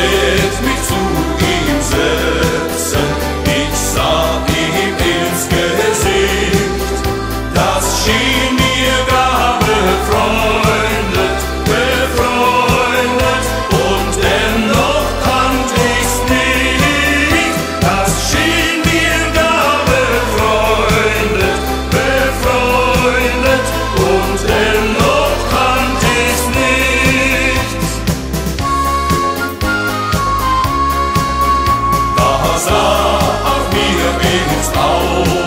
lädt mich zu. ao